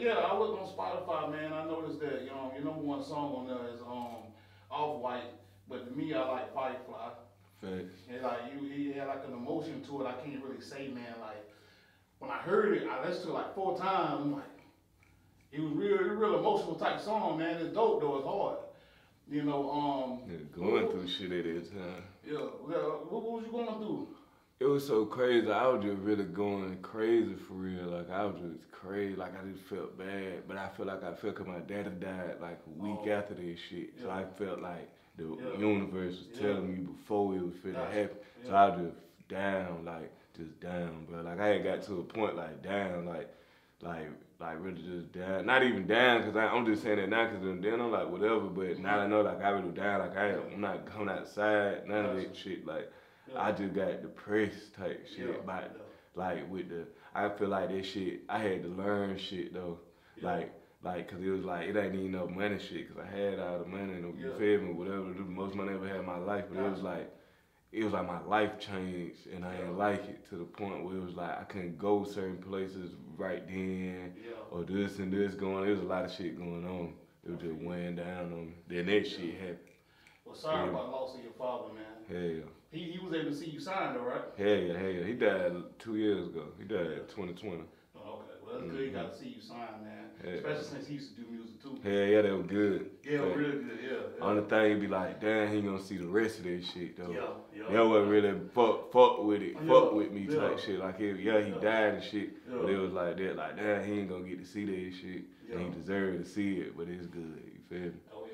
yeah, I looked on Spotify, man. I noticed that you know your number one song on there is um Off White, but to me I like Firefly. Facts. And like you, he had like an emotion to it. I can't really say, man. Like when I heard it, I listened to it like four times. I'm like, it was real, real emotional type song, man. It's dope though. It's hard. You know, um, Yeah, going through shit at that time. yeah. What, what was you going through? It was so crazy. I was just really going crazy for real. Like I was just crazy. Like I just felt bad, but I feel like I felt 'cause my daddy died like a week Oh. after this shit. So Yeah. I felt like the Yeah. universe was Yeah. telling me before it was finna Gotcha. happen. So I was just down, like just down, bro. Like I had got to a point like down, like like like really just down. Not even down, cause I, I'm just saying that now, cause then I'm like whatever. But now I know like I really down. Like I, I'm not coming outside, none of that shit. Like. I just got depressed type shit. Yeah, yeah. like with the, I feel like that shit. I had to learn shit though. Yeah. Like like cause it was like it ain't even no money shit. Cause I had all the money and you Yeah. feel me, whatever. The most money I ever had in my life. But it was like. It was like my life changed, and I didn't like it to the point where it was like I couldn't go certain places right then Yeah. or this and this going. There was a lot of shit going on. It was just weighing down on me. Then that shit happened. Well, sorry Yeah. about loss of your father, man. Hell, He, he was able to see you sign though, right? hell, yeah, hell. yeah. He died two years ago. He died in 2020. Oh, okay. Well, that's good. He got to see you sign, man. Yeah. Especially since he used to do music too. Hell yeah, that was good. Yeah, Fact. real good. Yeah. yeah. Only thing he'd be like, damn, he ain't gonna see the rest of that shit though. Yeah, yeah. That wasn't really fuck, fuck with it, Yeah, fuck with me yeah. type shit. Like, it, yeah, he Yeah. died and shit, but it was like that, like, damn, he ain't gonna get to see that shit, and Yeah. he deserved to see it, but it's good, you feel me? Oh,